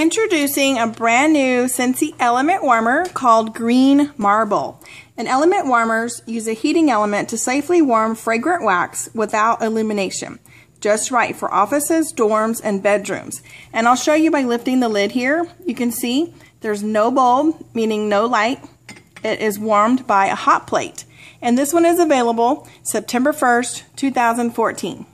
Introducing a brand new Scentsy element warmer called Green Marble. And element warmers use a heating element to safely warm fragrant wax without illumination. Just right for offices, dorms, and bedrooms. And I'll show you by lifting the lid here. You can see there's no bulb, meaning no light. It is warmed by a hot plate. And this one is available September 1st, 2014.